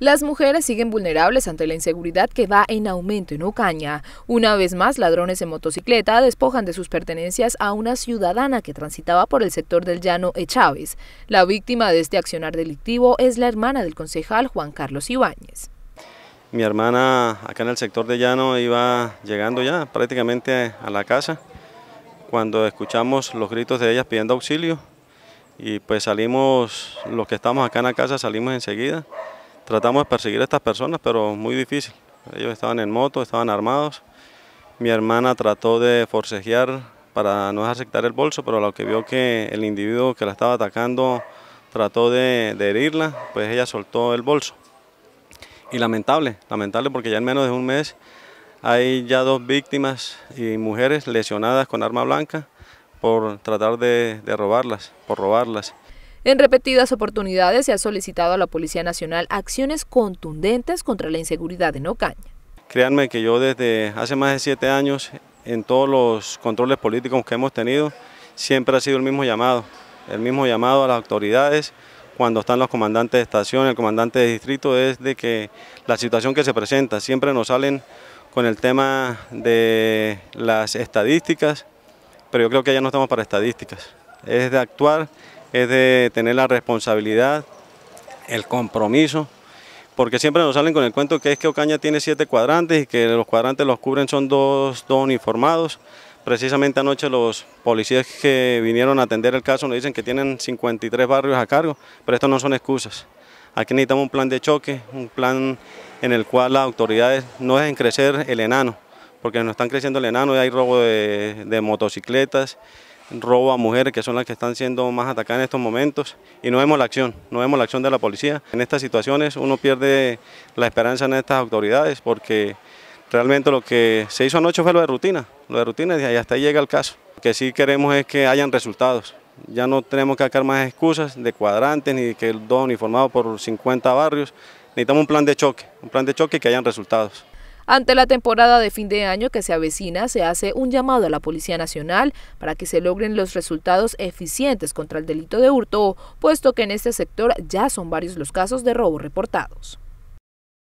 Las mujeres siguen vulnerables ante la inseguridad que va en aumento en Ocaña. Una vez más, ladrones en motocicleta despojan de sus pertenencias a una ciudadana que transitaba por el sector del llano Echávez. La víctima de este accionar delictivo es la hermana del concejal Juan Carlos Ibáñez. Mi hermana acá en el sector de llano iba llegando ya prácticamente a la casa cuando escuchamos los gritos de ellas pidiendo auxilio y pues salimos, los que estamos acá en la casa salimos enseguida Tratamos de perseguir a estas personas, pero muy difícil. Ellos estaban en moto, estaban armados. Mi hermana trató de forcejear para no aceptar el bolso, pero lo que vio que el individuo que la estaba atacando trató de, herirla, pues ella soltó el bolso. Y lamentable, lamentable porque ya en menos de un mes hay ya dos víctimas y mujeres lesionadas con arma blanca por tratar de, de robarlas, por robarlas. En repetidas oportunidades se ha solicitado a la Policía Nacional acciones contundentes contra la inseguridad en Ocaña. Créanme que yo desde hace más de siete años, en todos los controles políticos que hemos tenido, siempre ha sido el mismo llamado, el mismo llamado a las autoridades, cuando están los comandantes de estación, el comandante de distrito, es de que la situación que se presenta, siempre nos salen con el tema de las estadísticas, pero yo creo que ya no estamos para estadísticas, es de actuar es de tener la responsabilidad, el compromiso, porque siempre nos salen con el cuento que es que Ocaña tiene siete cuadrantes y que los cuadrantes los cubren son dos, dos uniformados. Precisamente anoche los policías que vinieron a atender el caso nos dicen que tienen 53 barrios a cargo, pero esto no son excusas. Aquí necesitamos un plan de choque, un plan en el cual las autoridades no dejen crecer el enano, porque nos están creciendo el enano y hay robo de, de motocicletas, robo a mujeres que son las que están siendo más atacadas en estos momentos y no vemos la acción, no vemos la acción de la policía. En estas situaciones uno pierde la esperanza en estas autoridades porque realmente lo que se hizo anoche fue lo de rutina, lo de rutina y hasta ahí llega el caso. Lo que sí queremos es que hayan resultados. Ya no tenemos que sacar más excusas de cuadrantes ni que dos uniformados por 50 barrios. Necesitamos un plan de choque, un plan de choque que hayan resultados. Ante la temporada de fin de año que se avecina, se hace un llamado a la Policía Nacional para que se logren los resultados eficientes contra el delito de hurto, puesto que en este sector ya son varios los casos de robo reportados.